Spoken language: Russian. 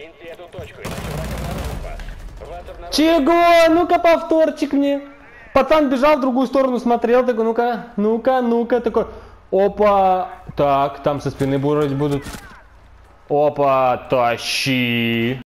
Покиньте эту точку, Чего? Ну-ка повторчик мне. Пацан бежал в другую сторону, смотрел, такой, ну-ка, ну-ка, ну-ка, такой, опа, так, там со спины бурить будут. Опа, тащи.